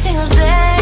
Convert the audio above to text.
single day.